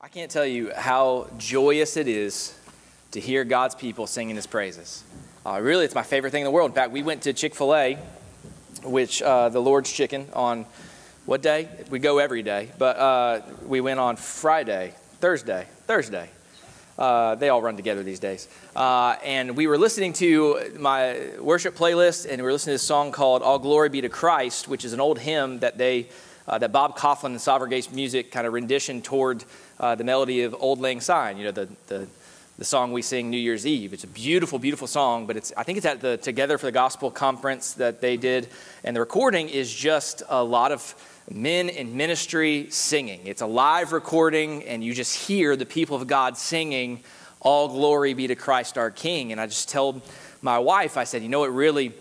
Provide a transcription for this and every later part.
I can't tell you how joyous it is to hear God's people singing his praises. Uh, really, it's my favorite thing in the world. In fact, we went to Chick fil A, which uh, the Lord's Chicken, on what day? We go every day, but uh, we went on Friday, Thursday, Thursday. Uh, they all run together these days. Uh, and we were listening to my worship playlist, and we were listening to this song called All Glory Be to Christ, which is an old hymn that they, uh, that Bob Kauflin and Sovereign Music kind of rendition toward uh, the melody of Auld Lang Syne, you know, the, the, the song we sing New Year's Eve. It's a beautiful, beautiful song, but it's, I think it's at the Together for the Gospel conference that they did. And the recording is just a lot of men in ministry singing. It's a live recording, and you just hear the people of God singing, All glory be to Christ our King. And I just told my wife, I said, You know, it really,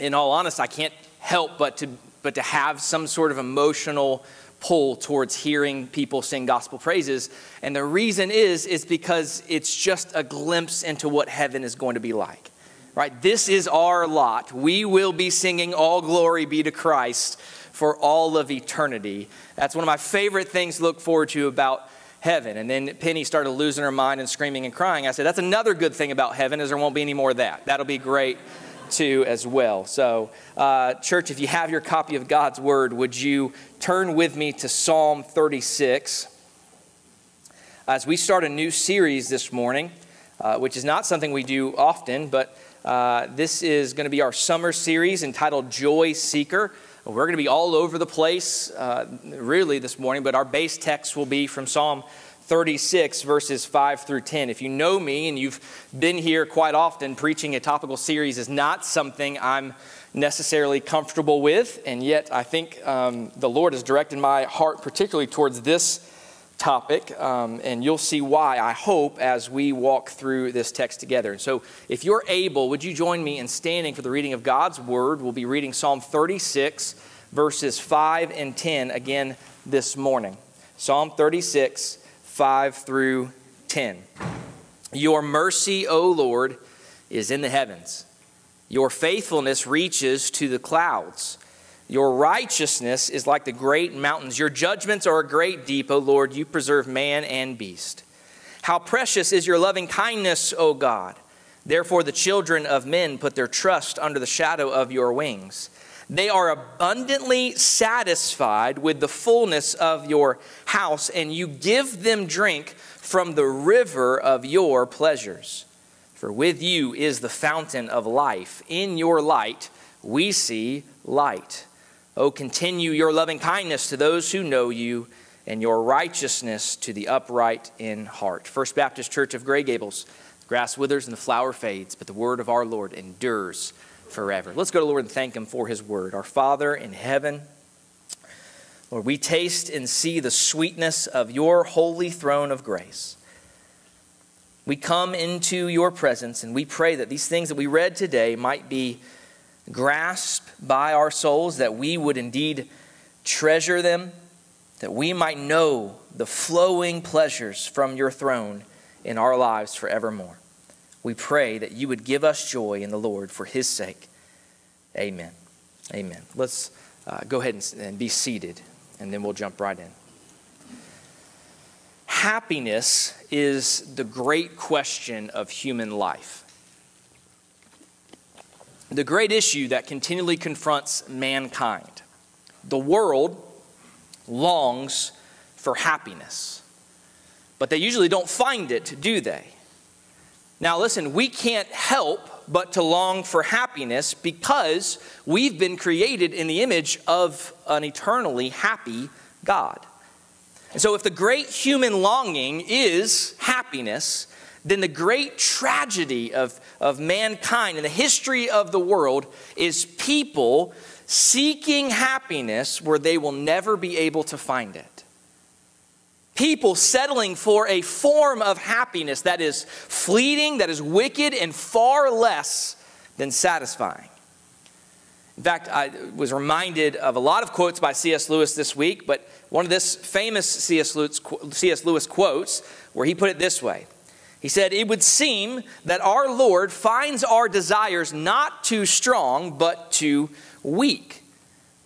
in all honesty, I can't help but to, but to have some sort of emotional pull towards hearing people sing gospel praises. And the reason is, is because it's just a glimpse into what heaven is going to be like. Right? This is our lot. We will be singing All glory be to Christ for all of eternity. That's one of my favorite things to look forward to about heaven. And then Penny started losing her mind and screaming and crying. I said, that's another good thing about heaven is there won't be any more of that. That'll be great too as well. So, uh, church, if you have your copy of God's Word, would you turn with me to Psalm 36 as we start a new series this morning, uh, which is not something we do often, but uh, this is going to be our summer series entitled Joy Seeker. We're going to be all over the place, uh, really, this morning, but our base text will be from Psalm 36, verses 5 through 10. If you know me and you've been here quite often, preaching a topical series is not something I'm necessarily comfortable with, and yet I think um, the Lord has directed my heart particularly towards this topic, um, and you'll see why, I hope, as we walk through this text together. And so, if you're able, would you join me in standing for the reading of God's Word? We'll be reading Psalm 36, verses 5 and 10 again this morning. Psalm 36, 5 through 10. Your mercy, O Lord, is in the heavens, your faithfulness reaches to the clouds. Your righteousness is like the great mountains. Your judgments are a great deep, O Lord. You preserve man and beast. How precious is your loving kindness, O God. Therefore, the children of men put their trust under the shadow of your wings. They are abundantly satisfied with the fullness of your house, and you give them drink from the river of your pleasures. For with you is the fountain of life. In your light, we see light. Oh, continue your loving kindness to those who know you and your righteousness to the upright in heart. First Baptist Church of Gray Gables. Grass withers and the flower fades, but the word of our Lord endures forever. Let's go to Lord and thank Him for His word. Our Father in heaven, Lord, we taste and see the sweetness of your holy throne of grace. We come into your presence and we pray that these things that we read today might be grasped by our souls, that we would indeed treasure them, that we might know the flowing pleasures from your throne in our lives forevermore. We pray that you would give us joy in the Lord for his sake. Amen. Amen. Let's uh, go ahead and, and be seated, and then we'll jump right in. Happiness is the great question of human life the great issue that continually confronts mankind. The world longs for happiness, but they usually don't find it, do they? Now, listen, we can't help but to long for happiness because we've been created in the image of an eternally happy God. And so, if the great human longing is happiness, then the great tragedy of, of mankind and the history of the world is people seeking happiness where they will never be able to find it. People settling for a form of happiness that is fleeting, that is wicked, and far less than satisfying. In fact, I was reminded of a lot of quotes by C.S. Lewis this week, but one of this famous C.S. Lewis. Lewis quotes where he put it this way he said, It would seem that our Lord finds our desires not too strong, but too weak.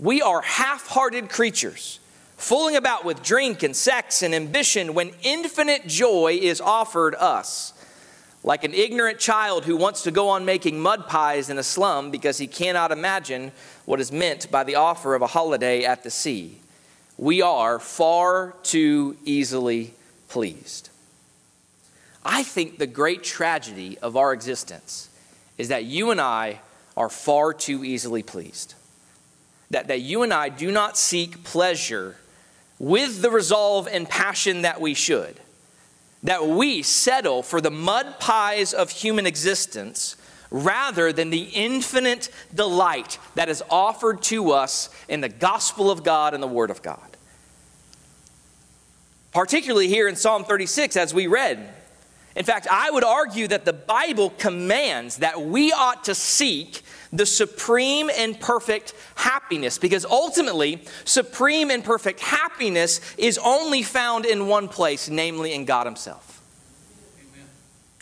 We are half hearted creatures. Fooling about with drink and sex and ambition when infinite joy is offered us. Like an ignorant child who wants to go on making mud pies in a slum because he cannot imagine what is meant by the offer of a holiday at the sea. We are far too easily pleased. I think the great tragedy of our existence is that you and I are far too easily pleased. That, that you and I do not seek pleasure with the resolve and passion that we should. That we settle for the mud pies of human existence rather than the infinite delight that is offered to us in the gospel of God and the Word of God. Particularly here in Psalm 36, as we read. In fact, I would argue that the Bible commands that we ought to seek the supreme and perfect happiness because ultimately, supreme and perfect happiness is only found in one place, namely in God Himself. Amen.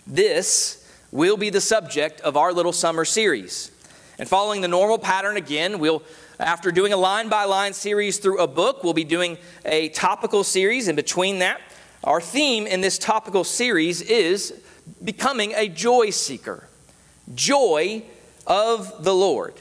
This will be the subject of our little summer series. And following the normal pattern again, we'll after doing a line by line series through a book, we'll be doing a topical series. In between that, our theme in this topical series is becoming a joy seeker. Joy of the Lord.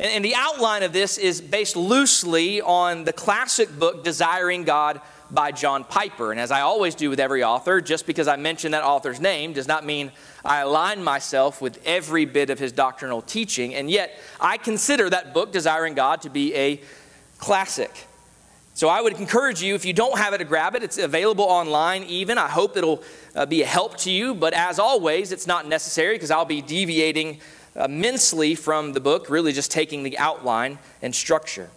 And, the outline of this is based loosely on the classic book, Desiring God by John Piper. And as I always do with every author, just because I mention that author's name does not mean I align myself with every bit of his doctrinal teaching. And yet, I consider that book, Desiring God, to be a classic. So I would encourage you, if you don't have it, to grab it. It's available online even. I hope it'll uh, be a help to you. But as always, it's not necessary because I'll be deviating immensely from the book, really just taking the outline and structure.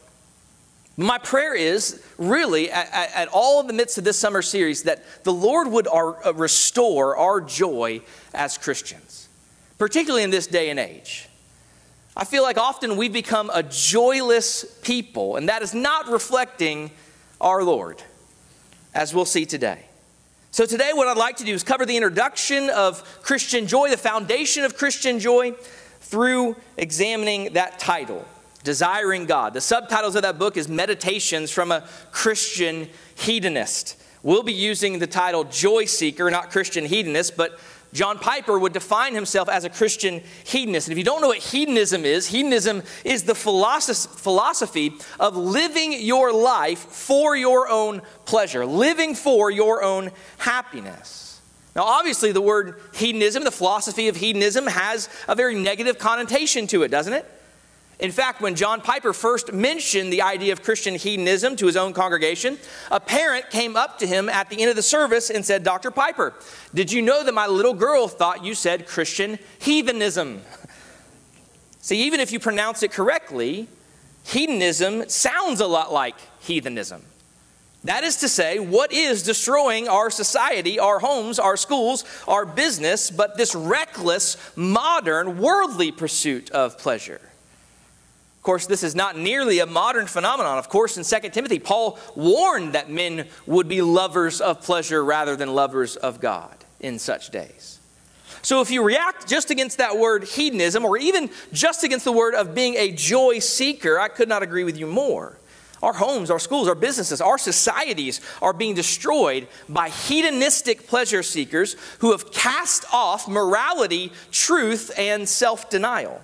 My prayer is really at, at, all in the midst of this summer series that the Lord would our, uh, restore our joy as Christians, particularly in this day and age. I feel like often we become a joyless people, and that is not reflecting our Lord, as we'll see today. So, today, what I'd like to do is cover the introduction of Christian joy, the foundation of Christian joy, through examining that title, Desiring God. The subtitles of that book is Meditations from a Christian Hedonist. We'll be using the title Joy Seeker, not Christian Hedonist, but John Piper would define himself as a Christian hedonist. And if you don't know what hedonism is, hedonism is the philosophy of living your life for your own pleasure, living for your own happiness. Now, obviously, the word hedonism, the philosophy of hedonism, has a very negative connotation to it, doesn't it? In fact, when John Piper first mentioned the idea of Christian hedonism to his own congregation, a parent came up to him at the end of the service and said, Dr. Piper, did you know that my little girl thought you said Christian heathenism? See, even if you pronounce it correctly, hedonism sounds a lot like heathenism. That is to say, what is destroying our society, our homes, our schools, our business, but this reckless, modern, worldly pursuit of pleasure? Of course, this is not nearly a modern phenomenon. Of course, in 2 Timothy, Paul warned that men would be lovers of pleasure rather than lovers of God in such days. So, if you react just against that word hedonism, or even just against the word of being a joy seeker, I could not agree with you more. Our homes, our schools, our businesses, our societies are being destroyed by hedonistic pleasure seekers who have cast off morality, truth, and self denial.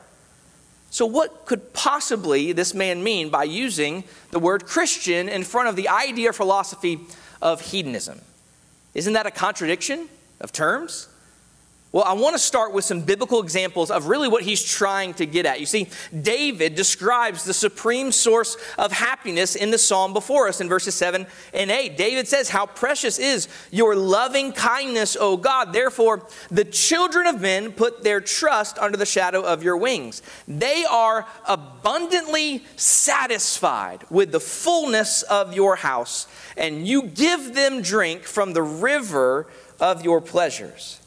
So, what could possibly this man mean by using the word Christian in front of the idea or philosophy of hedonism? Isn't that a contradiction of terms? Well, I want to start with some biblical examples of really what he's trying to get at. You see, David describes the supreme source of happiness in the psalm before us in verses 7 and 8. David says, How precious is your loving kindness, O God. Therefore, the children of men put their trust under the shadow of your wings. They are abundantly satisfied with the fullness of your house, and you give them drink from the river of your pleasures.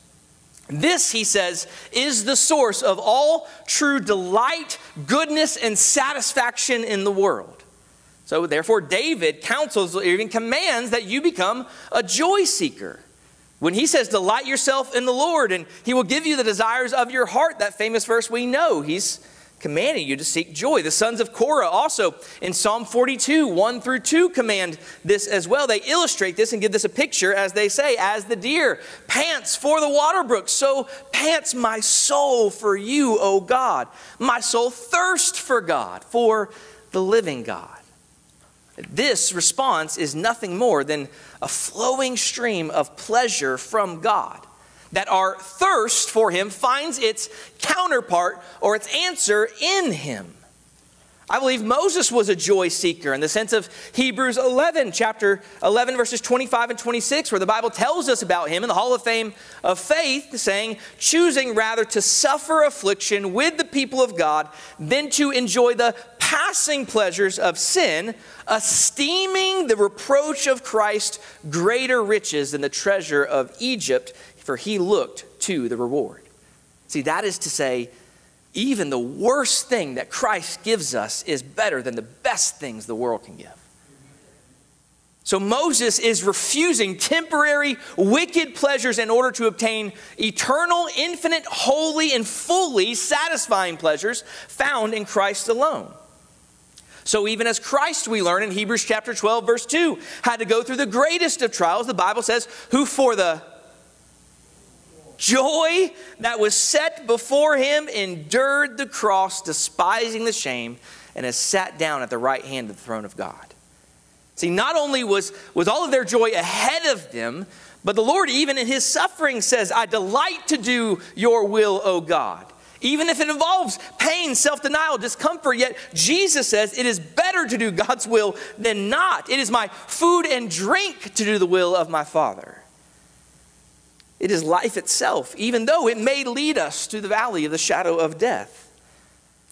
This, he says, is the source of all true delight, goodness, and satisfaction in the world. So, therefore, David counsels, even commands that you become a joy seeker. When he says, Delight yourself in the Lord, and he will give you the desires of your heart, that famous verse we know, he's commanding you to seek joy. The sons of Korah also in Psalm 42, 1 through 2, command this as well. They illustrate this and give this a picture as they say, As the deer pants for the water brook, so pants my soul for you, O God. My soul thirsts for God, for the living God. This response is nothing more than a flowing stream of pleasure from God that our thirst for Him finds its counterpart or its answer in Him. I believe Moses was a joy seeker in the sense of Hebrews 11, chapter 11, verses 25 and 26, where the Bible tells us about him in the Hall of Fame of Faith, saying, choosing rather to suffer affliction with the people of God than to enjoy the passing pleasures of sin, esteeming the reproach of Christ greater riches than the treasure of Egypt, for he looked to the reward. See, that is to say, even the worst thing that Christ gives us is better than the best things the world can give. So Moses is refusing temporary, wicked pleasures in order to obtain eternal, infinite, holy, and fully satisfying pleasures found in Christ alone. So, even as Christ, we learn in Hebrews chapter 12, verse 2, had to go through the greatest of trials, the Bible says, who for the joy that was set before him endured the cross, despising the shame, and has sat down at the right hand of the throne of God. See, not only was, was all of their joy ahead of them, but the Lord, even in his suffering, says, I delight to do your will, O God. Even if it involves pain, self denial, discomfort, yet Jesus says it is better to do God's will than not. It is my food and drink to do the will of my Father. It is life itself, even though it may lead us to the valley of the shadow of death.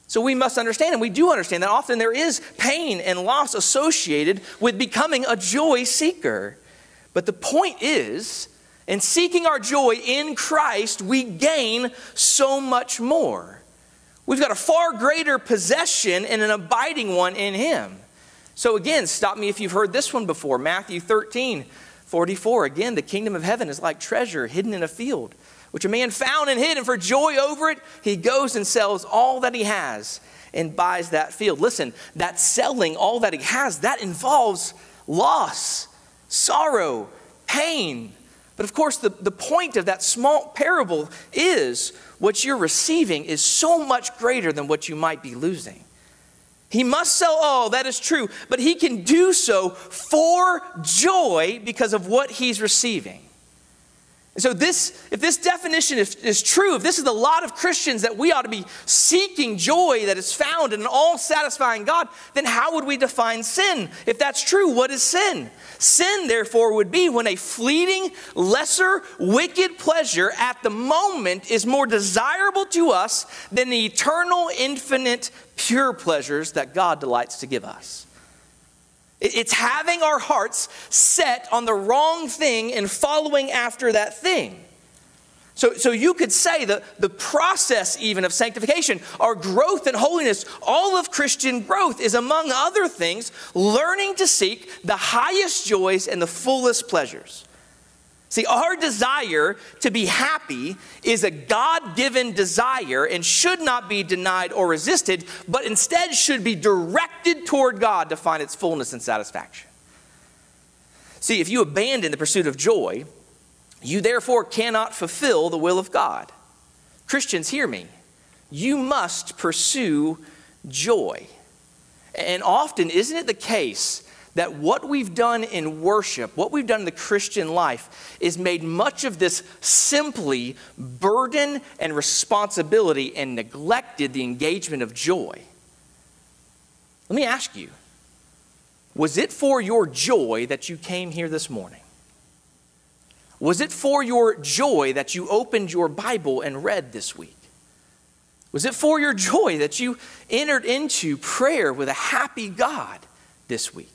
So we must understand, and we do understand, that often there is pain and loss associated with becoming a joy seeker. But the point is, in seeking our joy in Christ, we gain so much more. We've got a far greater possession and an abiding one in Him. So, again, stop me if you've heard this one before Matthew 13 44, again, the kingdom of heaven is like treasure hidden in a field, which a man found and hid, and for joy over it, he goes and sells all that he has and buys that field. Listen, that selling all that he has, that involves loss, sorrow, pain. But of course, the, the point of that small parable is what you're receiving is so much greater than what you might be losing. He must sell all, that is true, but he can do so for joy because of what he's receiving. And so, this, if this definition is, is, true, if this is a lot of Christians that we ought to be seeking joy that is found in an all satisfying God, then how would we define sin? If that's true, what is sin? Sin, therefore, would be when a fleeting, lesser, wicked pleasure at the moment is more desirable to us than the eternal, infinite, pure pleasures that God delights to give us. It's having our hearts set on the wrong thing and following after that thing. So, so you could say that the process, even of sanctification, our growth in holiness, all of Christian growth is, among other things, learning to seek the highest joys and the fullest pleasures. See, our desire to be happy is a God given desire and should not be denied or resisted, but instead should be directed toward God to find its fullness and satisfaction. See, if you abandon the pursuit of joy, you therefore cannot fulfill the will of God. Christians, hear me. You must pursue joy. And often, isn't it the case that what we've done in worship, what we've done in the Christian life, is made much of this simply burden and responsibility and neglected the engagement of joy. Let me ask you was it for your joy that you came here this morning? Was it for your joy that you opened your Bible and read this week? Was it for your joy that you entered into prayer with a happy God this week?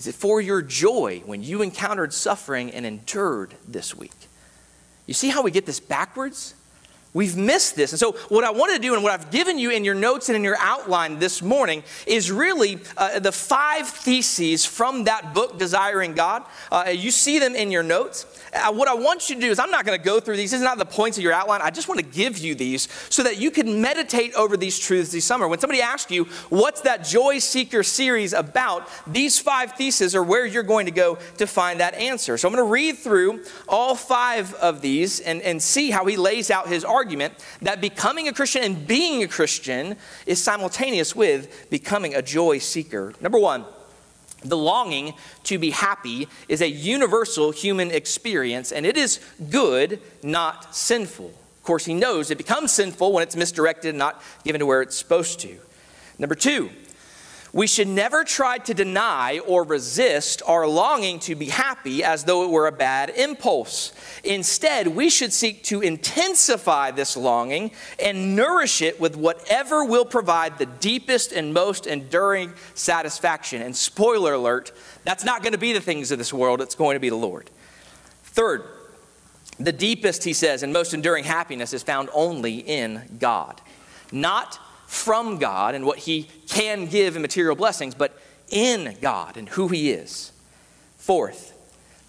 Is it for your joy when you encountered suffering and endured this week? You see how we get this backwards? We've missed this. And so, what I want to do and what I've given you in your notes and in your outline this morning is really uh, the five theses from that book, Desiring God. Uh, you see them in your notes. Uh, what I want you to do is, I'm not going to go through these. These are not the points of your outline. I just want to give you these so that you can meditate over these truths this summer. When somebody asks you, What's that Joy Seeker series about? These five theses are where you're going to go to find that answer. So, I'm going to read through all five of these and, and see how he lays out his argument argument that becoming a Christian and being a Christian is simultaneous with becoming a joy seeker. Number one, the longing to be happy is a universal human experience, and it is good, not sinful. Of course, he knows it becomes sinful when it's misdirected and not given to where it's supposed to. Number two, we should never try to deny or resist our longing to be happy as though it were a bad impulse. Instead, we should seek to intensify this longing and nourish it with whatever will provide the deepest and most enduring satisfaction. And spoiler alert, that's not going to be the things of this world, it's going to be the Lord. Third, the deepest, he says, and most enduring happiness is found only in God, not from God and what He can give in material blessings, but in God and who He is. Fourth,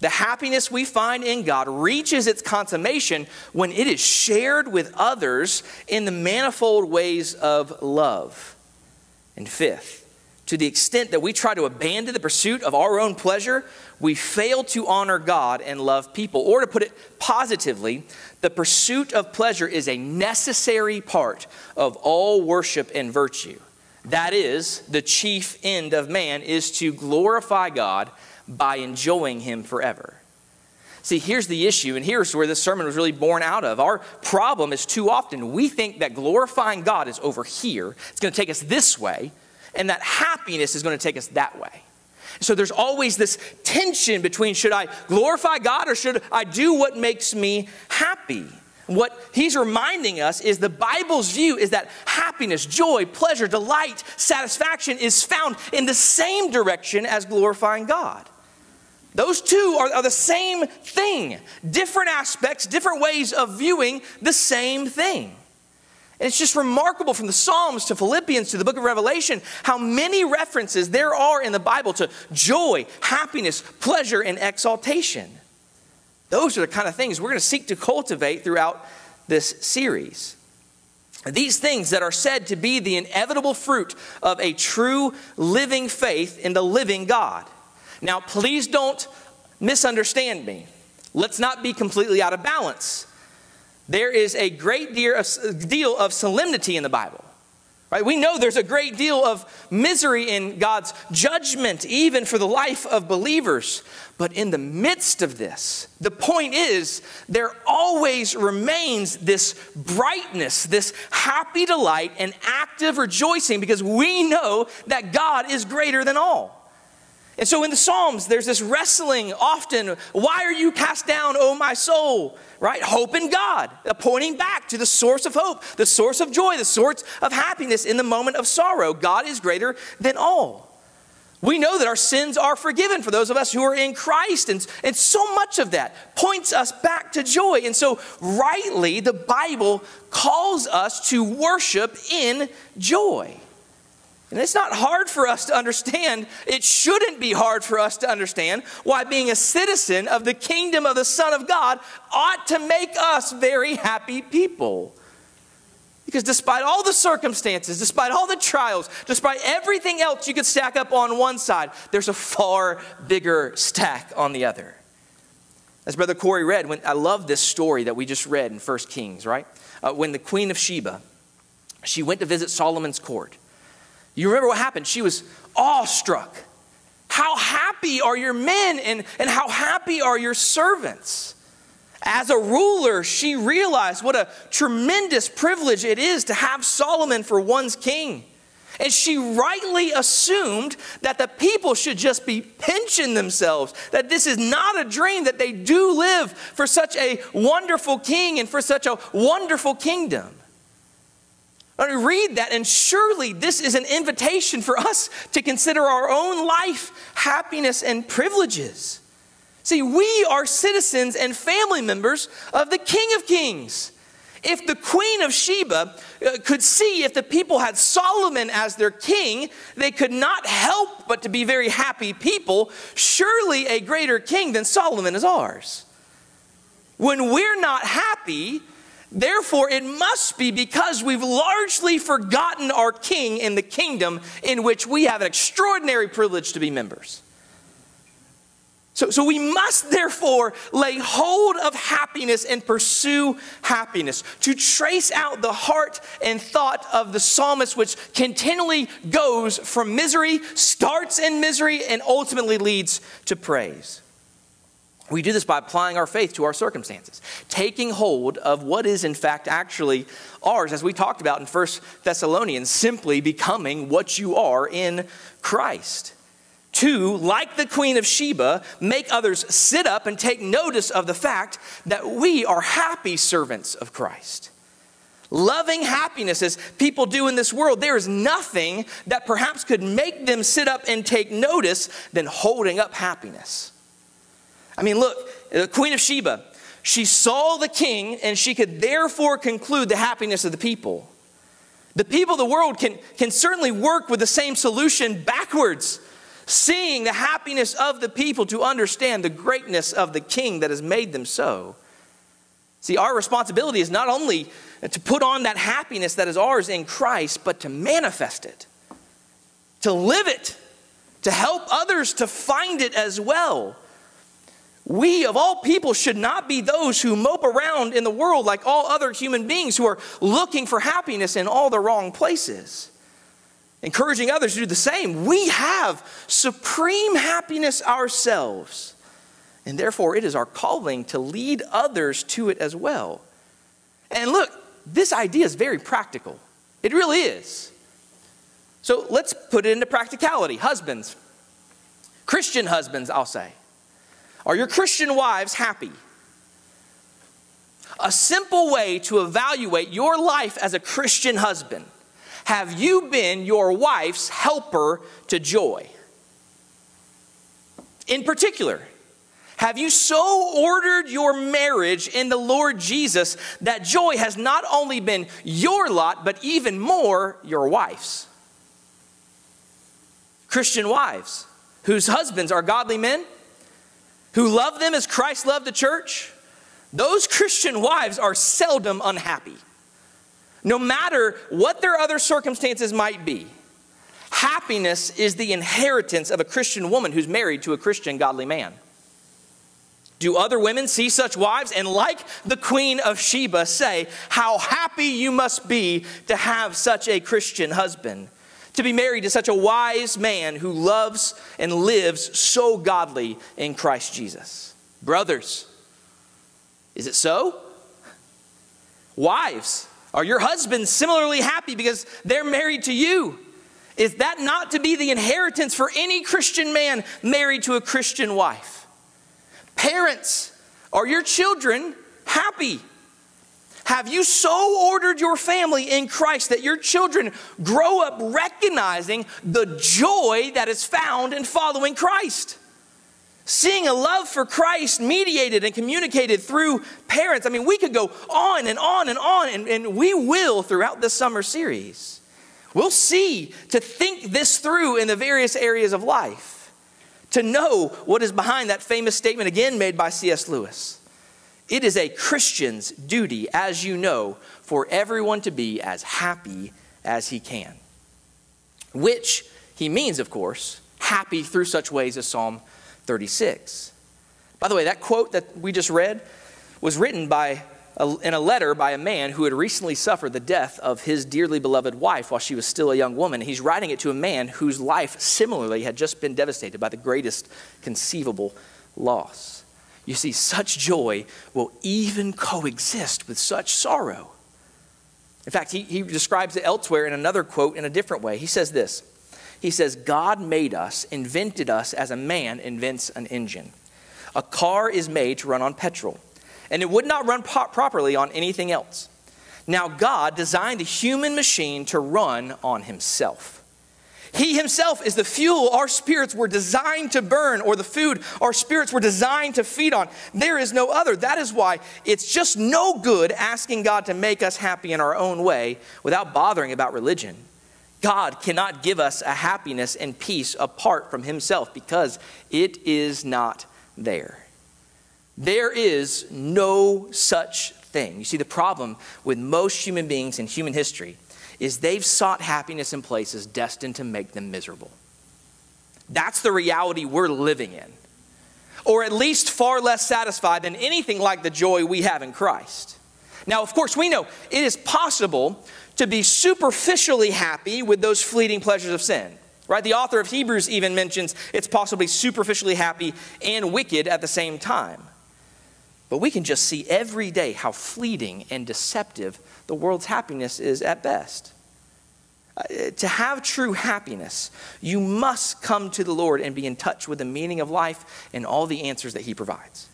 the happiness we find in God reaches its consummation when it is shared with others in the manifold ways of love. And fifth, to the extent that we try to abandon the pursuit of our own pleasure, we fail to honor God and love people. Or to put it positively, the pursuit of pleasure is a necessary part of all worship and virtue. That is, the chief end of man is to glorify God by enjoying Him forever. See, here's the issue, and here's where this sermon was really born out of. Our problem is too often we think that glorifying God is over here, it's going to take us this way, and that happiness is going to take us that way. So there's always this tension between should I glorify God or should I do what makes me happy? What he's reminding us is the Bible's view is that happiness, joy, pleasure, delight, satisfaction is found in the same direction as glorifying God. Those two are, are, the same thing, different aspects, different ways of viewing the same thing. And it's just remarkable from the Psalms to Philippians to the book of Revelation how many references there are in the Bible to joy, happiness, pleasure, and exaltation. Those are the kind of things we're going to seek to cultivate throughout this series. These things that are said to be the inevitable fruit of a true living faith in the living God. Now, please don't misunderstand me. Let's not be completely out of balance there is a great deal of, solemnity in the Bible. Right? We know there's a great deal of misery in God's judgment, even for the life of believers. But in the midst of this, the point is there always remains this brightness, this happy delight, and active rejoicing because we know that God is greater than all. And so in the Psalms, there's this wrestling often. Why are you cast down, O my soul? Right? Hope in God, pointing back to the source of hope, the source of joy, the source of happiness in the moment of sorrow. God is greater than all. We know that our sins are forgiven for those of us who are in Christ. And, and so much of that points us back to joy. And so, rightly, the Bible calls us to worship in joy. And it's not hard for us to understand, it shouldn't be hard for us to understand why being a citizen of the kingdom of the Son of God ought to make us very happy people. Because despite all the circumstances, despite all the trials, despite everything else you could stack up on one side, there's a far bigger stack on the other. As Brother Corey read, when, I love this story that we just read in 1 Kings, right? Uh, when the Queen of Sheba, she went to visit Solomon's court. You remember what happened? She was awestruck. How happy are your men and, and how happy are your servants? As a ruler, she realized what a tremendous privilege it is to have Solomon for one's king. And she rightly assumed that the people should just be pinching themselves, that this is not a dream, that they do live for such a wonderful king and for such a wonderful kingdom. I read that, and surely this is an invitation for us to consider our own life, happiness, and privileges. See, we are citizens and family members of the King of Kings. If the queen of Sheba uh, could see if the people had Solomon as their king, they could not help but to be very happy people. Surely a greater king than Solomon is ours. When we're not happy, therefore it must be because we've largely forgotten our king in the kingdom in which we have an extraordinary privilege to be members. So, so we must therefore lay hold of happiness and pursue happiness. To trace out the heart and thought of the psalmist, which continually goes from misery, starts in misery, and ultimately leads to praise. We do this by applying our faith to our circumstances, taking hold of what is in fact actually ours, as we talked about in 1 Thessalonians, simply becoming what you are in Christ. Two, like the Queen of Sheba, make others sit up and take notice of the fact that we are happy servants of Christ. Loving happiness as people do in this world, there is nothing that perhaps could make them sit up and take notice than holding up happiness. I mean, look, the Queen of Sheba, she saw the king and she could therefore conclude the happiness of the people. The people of the world can, can certainly work with the same solution backwards seeing the happiness of the people to understand the greatness of the king that has made them so. See, our responsibility is not only to put on that happiness that is ours in Christ, but to manifest it, to live it, to help others to find it as well. We, of all people, should not be those who mope around in the world like all other human beings who are looking for happiness in all the wrong places encouraging others to do the same. We have supreme happiness ourselves. And therefore, it is our calling to lead others to it as well. And look, this idea is very practical. It really is. So let's put it into practicality. Husbands, Christian husbands, I'll say. Are your Christian wives happy? A simple way to evaluate your life as a Christian husband have you been your wife's helper to joy? In particular, have you so ordered your marriage in the Lord Jesus that joy has not only been your lot, but even more your wife's? Christian wives whose husbands are godly men, who love them as Christ loved the church, those Christian wives are seldom unhappy no matter what their other circumstances might be. Happiness is the inheritance of a Christian woman who's married to a Christian godly man. Do other women see such wives and, like the Queen of Sheba, say, How happy you must be to have such a Christian husband, to be married to such a wise man who loves and lives so godly in Christ Jesus? Brothers, is it so? Wives, are your husbands similarly happy because they're married to you? Is that not to be the inheritance for any Christian man married to a Christian wife? Parents, are your children happy? Have you so ordered your family in Christ that your children grow up recognizing the joy that is found in following Christ? Seeing a love for Christ mediated and communicated through parents. I mean, we could go on and on and on, and, and we will throughout this summer series. We'll see to think this through in the various areas of life, to know what is behind that famous statement again made by C.S. Lewis. It is a Christian's duty, as you know, for everyone to be as happy as he can. Which he means, of course, happy through such ways as Psalm 36. By the way, that quote that we just read was written by a, in a letter by a man who had recently suffered the death of his dearly beloved wife while she was still a young woman. He's writing it to a man whose life similarly had just been devastated by the greatest conceivable loss. You see, such joy will even coexist with such sorrow. In fact, he, he describes it elsewhere in another quote in a different way. He says this he says, God made us, invented us as a man invents an engine. A car is made to run on petrol, and it would not run po- properly on anything else. Now, God designed a human machine to run on himself. He himself is the fuel our spirits were designed to burn, or the food our spirits were designed to feed on. There is no other. That is why it's just no good asking God to make us happy in our own way without bothering about religion. God cannot give us a happiness and peace apart from himself because it is not there. There is no such thing. You see, the problem with most human beings in human history is they've sought happiness in places destined to make them miserable. That's the reality we're living in. Or at least far less satisfied than anything like the joy we have in Christ. Now, of course, we know it is possible to be superficially happy with those fleeting pleasures of sin. Right? The author of Hebrews even mentions it's possibly superficially happy and wicked at the same time. But we can just see every day how fleeting and deceptive the world's happiness is at best. Uh, to have true happiness, you must come to the Lord and be in touch with the meaning of life and all the answers that He provides.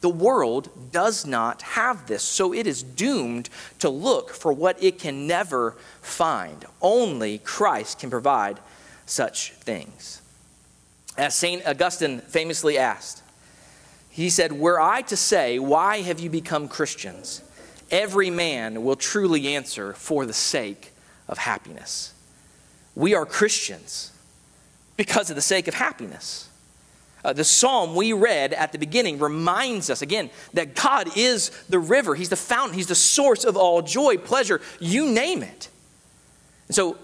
The world does not have this, so it is doomed to look for what it can never find. Only Christ can provide such things. As St. Augustine famously asked, he said, Were I to say, Why have you become Christians? every man will truly answer for the sake of happiness. We are Christians because of the sake of happiness. Uh, the psalm we read at the beginning reminds us again that God is the river, He's the fountain, He's the source of all joy, pleasure, you name it. And so,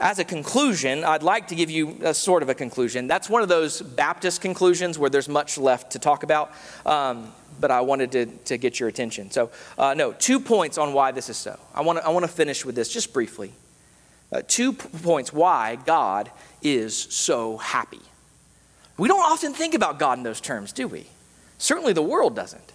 as a conclusion, I'd like to give you a sort of a conclusion. That's one of those Baptist conclusions where there's much left to talk about. Um, but I wanted to, to get your attention. So, uh, no, two points on why this is so. I want to I wanna finish with this just briefly. Uh, two points why God is so happy. We don't often think about God in those terms, do we? Certainly the world doesn't.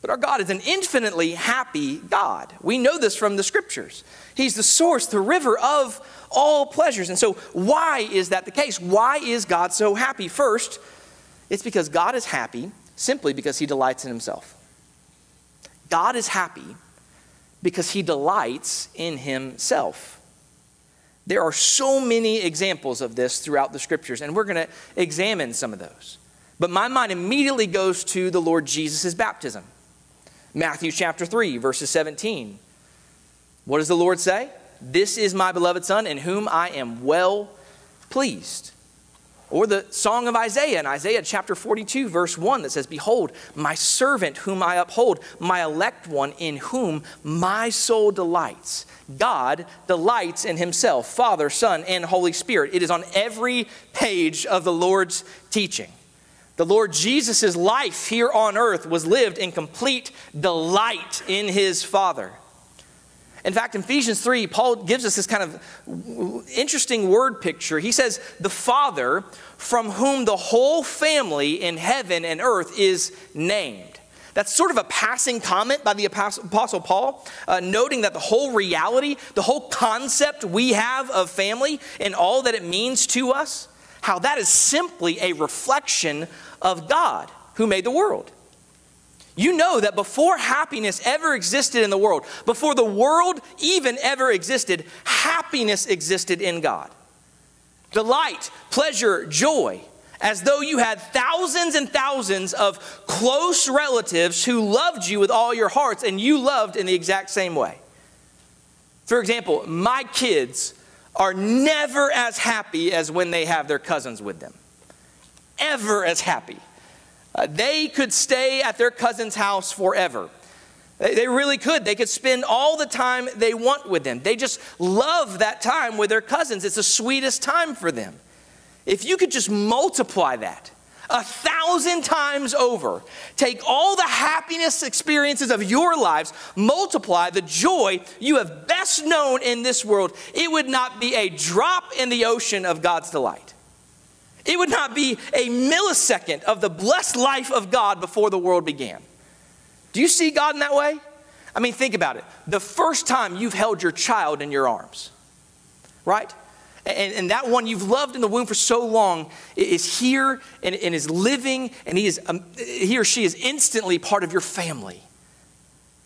But our God is an infinitely happy God. We know this from the scriptures. He's the source, the river of all pleasures. And so, why is that the case? Why is God so happy? First, it's because God is happy simply because he delights in himself. God is happy because he delights in himself. There are so many examples of this throughout the scriptures, and we're going to examine some of those. But my mind immediately goes to the Lord Jesus' baptism. Matthew chapter 3, verses 17. What does the Lord say? This is my beloved Son, in whom I am well pleased. Or the song of Isaiah in Isaiah chapter 42, verse 1, that says, Behold, my servant whom I uphold, my elect one in whom my soul delights. God delights in himself, Father, Son, and Holy Spirit. It is on every page of the Lord's teaching. The Lord Jesus' life here on earth was lived in complete delight in his Father. In fact, in Ephesians 3, Paul gives us this kind of interesting word picture. He says, The Father, from whom the whole family in heaven and earth is named. That's sort of a passing comment by the Apostle Paul, uh, noting that the whole reality, the whole concept we have of family and all that it means to us, how that is simply a reflection of God who made the world. You know that before happiness ever existed in the world, before the world even ever existed, happiness existed in God. Delight, pleasure, joy, as though you had thousands and thousands of close relatives who loved you with all your hearts and you loved in the exact same way. For example, my kids are never as happy as when they have their cousins with them. Ever as happy. Uh, they could stay at their cousin's house forever. They, they really could. They could spend all the time they want with them. They just love that time with their cousins. It's the sweetest time for them. If you could just multiply that a thousand times over, take all the happiness experiences of your lives, multiply the joy you have best known in this world, it would not be a drop in the ocean of God's delight. It would not be a millisecond of the blessed life of God before the world began. Do you see God in that way? I mean, think about it. The first time you've held your child in your arms, right? And, and that one you've loved in the womb for so long is here and, and is living, and he, is, um, he or she is instantly part of your family.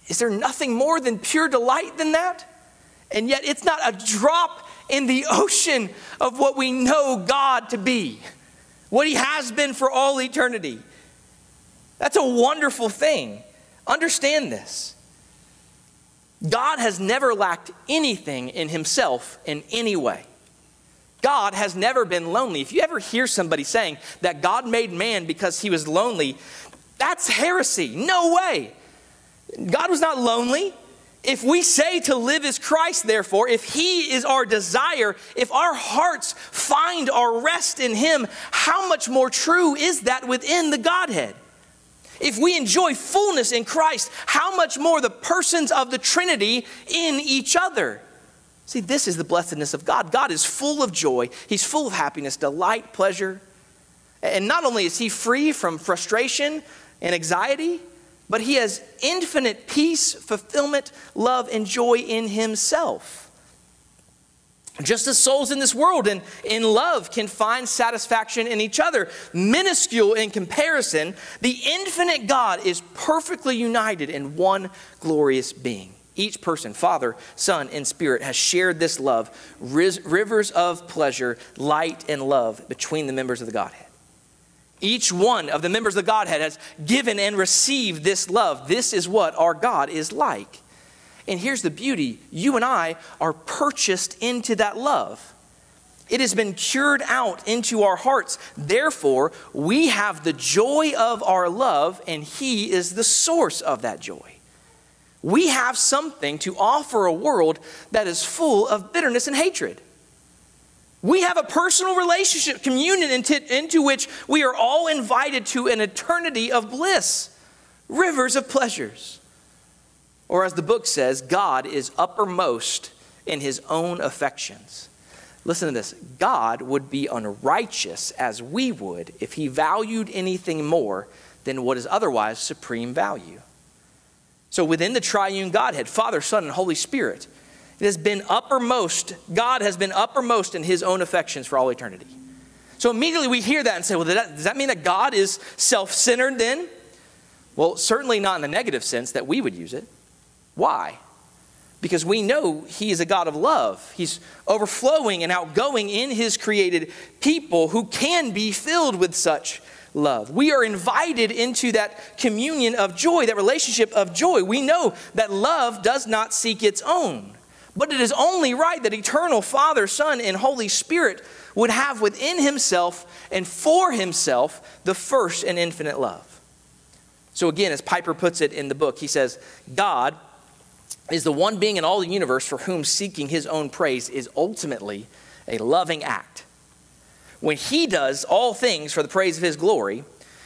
Is there nothing more than pure delight than that? And yet, it's not a drop in the ocean of what we know God to be, what He has been for all eternity. That's a wonderful thing. Understand this. God has never lacked anything in Himself in any way. God has never been lonely. If you ever hear somebody saying that God made man because he was lonely, that's heresy. No way. God was not lonely. If we say to live as Christ, therefore, if He is our desire, if our hearts find our rest in Him, how much more true is that within the Godhead? If we enjoy fullness in Christ, how much more the persons of the Trinity in each other? See, this is the blessedness of God. God is full of joy, He's full of happiness, delight, pleasure. And not only is He free from frustration and anxiety, but he has infinite peace, fulfillment, love, and joy in himself. Just as souls in this world and in love can find satisfaction in each other, minuscule in comparison, the infinite God is perfectly united in one glorious being. Each person, Father, Son, and Spirit, has shared this love, rivers of pleasure, light, and love between the members of the Godhead. Each one of the members of the Godhead has given and received this love. This is what our God is like. And here's the beauty you and I are purchased into that love. It has been cured out into our hearts. Therefore, we have the joy of our love, and He is the source of that joy. We have something to offer a world that is full of bitterness and hatred. We have a personal relationship, communion into, into which we are all invited to an eternity of bliss, rivers of pleasures. Or, as the book says, God is uppermost in his own affections. Listen to this God would be unrighteous as we would if he valued anything more than what is otherwise supreme value. So, within the triune Godhead, Father, Son, and Holy Spirit, it has been uppermost, God has been uppermost in his own affections for all eternity. So immediately we hear that and say, well, does that, does that mean that God is self centered then? Well, certainly not in the negative sense that we would use it. Why? Because we know He is a God of love. He's overflowing and outgoing in His created people who can be filled with such love. We are invited into that communion of joy, that relationship of joy. We know that love does not seek its own. But it is only right that eternal Father, Son, and Holy Spirit would have within himself and for himself the first and infinite love. So, again, as Piper puts it in the book, he says, God is the one being in all the universe for whom seeking his own praise is ultimately a loving act. When he does all things for the praise of his glory,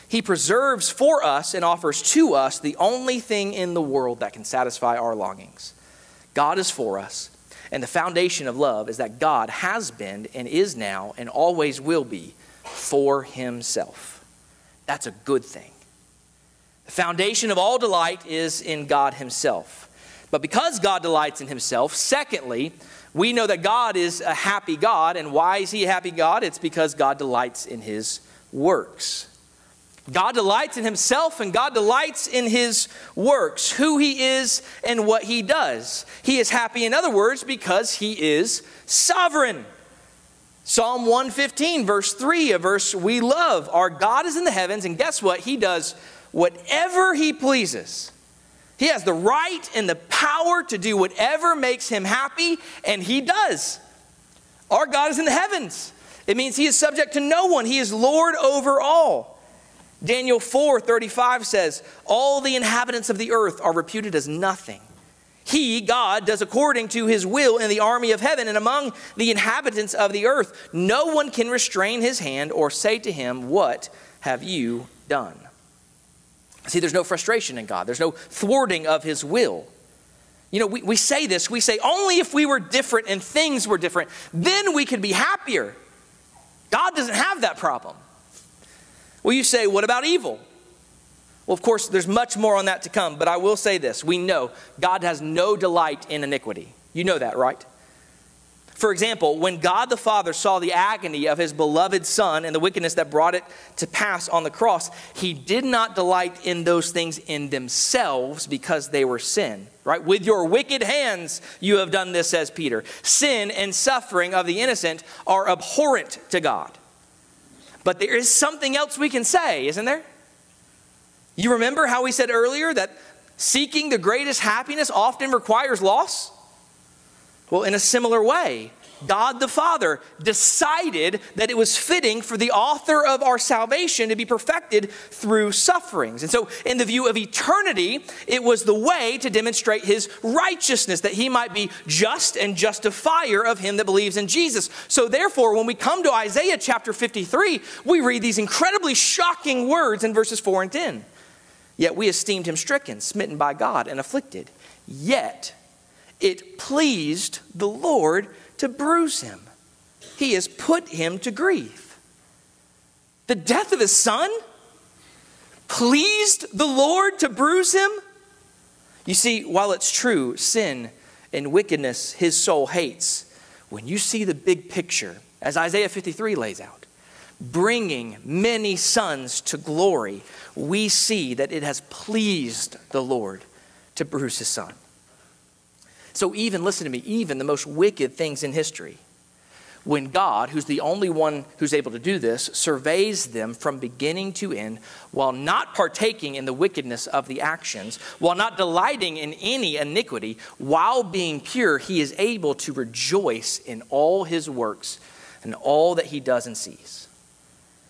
he preserves for us and offers to us the only thing in the world that can satisfy our longings God is for us. And the foundation of love is that God has been and is now and always will be for himself. That's a good thing. The foundation of all delight is in God himself. But because God delights in himself, secondly, we know that God is a happy God. And why is he a happy God? It's because God delights in his works. God delights in himself and God delights in his works, who he is and what he does. He is happy, in other words, because he is sovereign. Psalm 115, verse 3, a verse we love. Our God is in the heavens, and guess what? He does whatever he pleases. He has the right and the power to do whatever makes him happy, and he does. Our God is in the heavens. It means he is subject to no one, he is Lord over all. Daniel 4:35 says, All the inhabitants of the earth are reputed as nothing. He, God, does according to his will in the army of heaven and among the inhabitants of the earth. No one can restrain his hand or say to him, What have you done? See, there's no frustration in God, there's no thwarting of his will. You know, we, we say this, we say, only if we were different and things were different, then we could be happier. God doesn't have that problem. Well, you say, what about evil? Well, of course, there's much more on that to come, but I will say this. We know God has no delight in iniquity. You know that, right? For example, when God the Father saw the agony of his beloved Son and the wickedness that brought it to pass on the cross, he did not delight in those things in themselves because they were sin. Right? With your wicked hands you have done this, says Peter. Sin and suffering of the innocent are abhorrent to God. But there is something else we can say, isn't there? You remember how we said earlier that seeking the greatest happiness often requires loss? Well, in a similar way, God the Father decided that it was fitting for the author of our salvation to be perfected through sufferings. And so, in the view of eternity, it was the way to demonstrate his righteousness, that he might be just and justifier of him that believes in Jesus. So, therefore, when we come to Isaiah chapter 53, we read these incredibly shocking words in verses 4 and 10. Yet we esteemed him stricken, smitten by God, and afflicted. Yet, it pleased the Lord to bruise him. He has put him to grief. The death of his son pleased the Lord to bruise him? You see, while it's true, sin and wickedness his soul hates, when you see the big picture, as Isaiah 53 lays out, bringing many sons to glory, we see that it has pleased the Lord to bruise his son. So, even, listen to me, even the most wicked things in history, when God, who's the only one who's able to do this, surveys them from beginning to end while not partaking in the wickedness of the actions, while not delighting in any iniquity, while being pure, he is able to rejoice in all his works and all that he does and sees.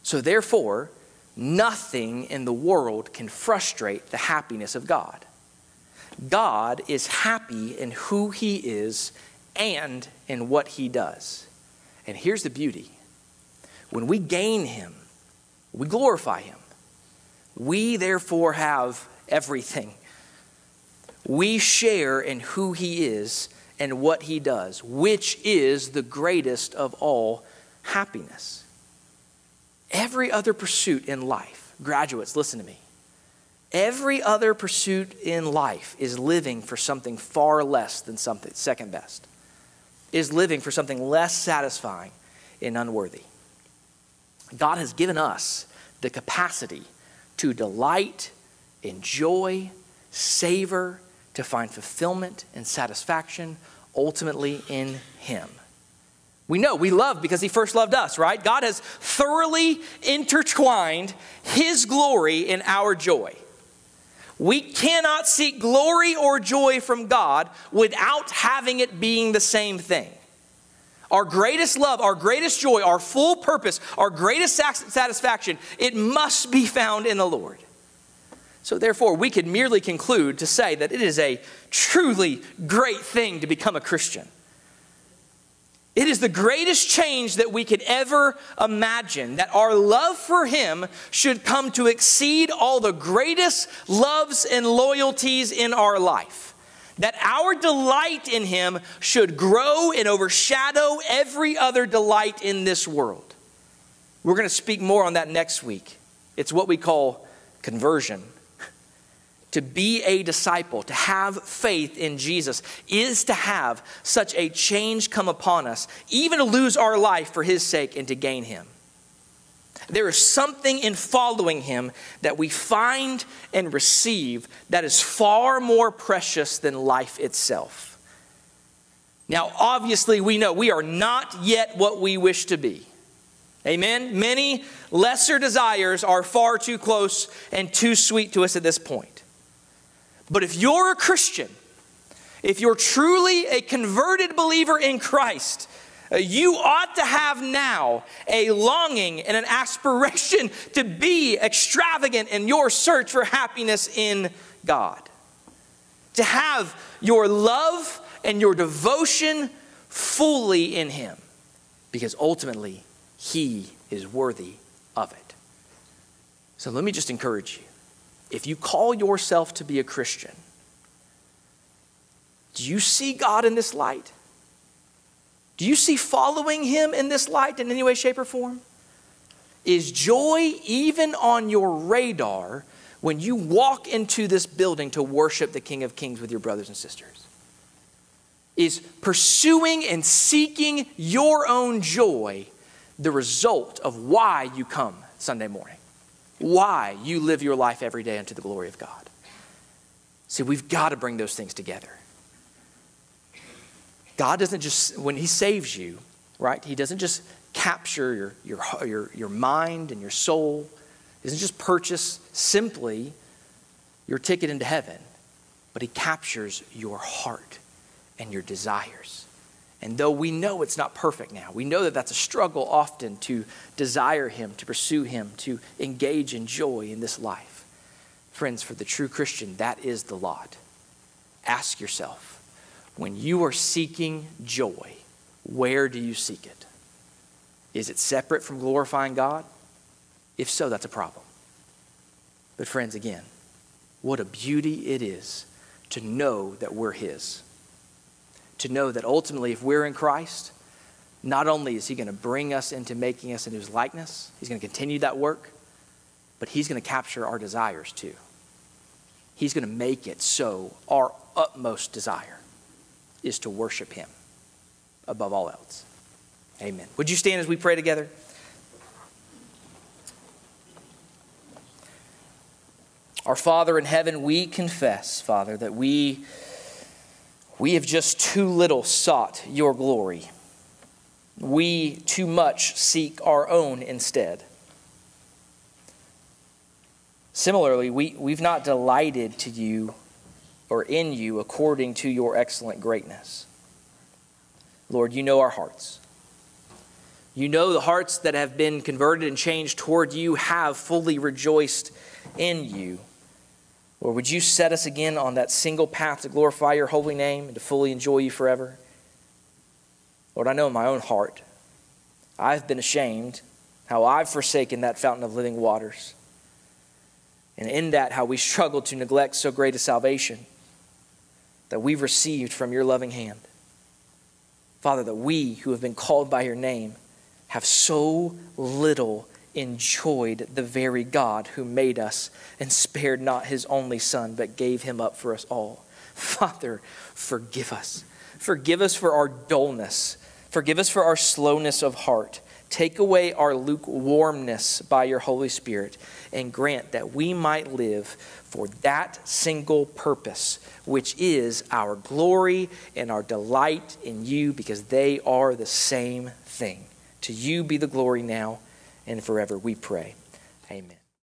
So, therefore, nothing in the world can frustrate the happiness of God. God is happy in who he is and in what he does. And here's the beauty when we gain him, we glorify him. We therefore have everything. We share in who he is and what he does, which is the greatest of all happiness. Every other pursuit in life, graduates, listen to me, Every other pursuit in life is living for something far less than something second best, is living for something less satisfying and unworthy. God has given us the capacity to delight, enjoy, savor, to find fulfillment and satisfaction ultimately in Him. We know we love because He first loved us, right? God has thoroughly intertwined His glory in our joy. We cannot seek glory or joy from God without having it being the same thing. Our greatest love, our greatest joy, our full purpose, our greatest satisfaction, it must be found in the Lord. So, therefore, we could merely conclude to say that it is a truly great thing to become a Christian. It is the greatest change that we could ever imagine that our love for Him should come to exceed all the greatest loves and loyalties in our life. That our delight in Him should grow and overshadow every other delight in this world. We're going to speak more on that next week. It's what we call conversion to be a disciple, to have faith in Jesus, is to have such a change come upon us, even to lose our life for his sake and to gain him. There is something in following him that we find and receive that is far more precious than life itself. Now, obviously, we know we are not yet what we wish to be. Amen? Many lesser desires are far too close and too sweet to us at this point. But if you're a Christian, if you're truly a converted believer in Christ, uh, you ought to have now a longing and an aspiration to be extravagant in your search for happiness in God. To have your love and your devotion fully in Him, because ultimately He is worthy of it. So let me just encourage you if you call yourself to be a Christian, do you see God in this light? Do you see following Him in this light in any way, shape, or form? Is joy even on your radar when you walk into this building to worship the King of Kings with your brothers and sisters? is pursuing and seeking your own joy the result of why you come Sunday morning, why you live your life every day unto the glory of God. See, we've got to bring those things together. God doesn't just, when He saves you, right, He doesn't just capture your, your, your, your mind and your soul. He doesn't just purchase simply your ticket into heaven, but He captures your heart and your desires. And though we know it's not perfect now, we know that that's a struggle often to desire Him, to pursue Him, to engage in joy in this life. Friends, for the true Christian, that is the lot. Ask yourself when you are seeking joy, where do you seek it? Is it separate from glorifying God? If so, that's a problem. But, friends, again, what a beauty it is to know that we're His to know that ultimately, if we're in Christ, not only is He going to bring us into making us into His likeness, He's going to continue that work, but He's going to capture our desires too. He's going to make it so our utmost desire is to worship Him above all else. Amen. Would you stand as we pray together? Our Father in heaven, we confess, Father, that we we have just too little sought your glory. We too much seek our own instead. Similarly, we, we've not delighted to you or in you according to your excellent greatness. Lord, you know our hearts. You know the hearts that have been converted and changed toward you have fully rejoiced in you. Or would you set us again on that single path to glorify your holy name and to fully enjoy you forever? Lord, I know in my own heart, I've been ashamed how I've forsaken that fountain of living waters. And in that, how we struggle to neglect so great a salvation that we've received from your loving hand. Father, that we who have been called by your name have so little enjoyed the very God who made us and spared not his only Son, but gave him up for us all. Father, forgive us. Forgive us for our dullness. Forgive us for our slowness of heart. Take away our lukewarmness by your Holy Spirit and grant that we might live for that single purpose, which is our glory and our delight in you, because they are the same thing. To you be the glory now and forever, we pray. Amen.